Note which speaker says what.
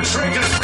Speaker 1: the trigger.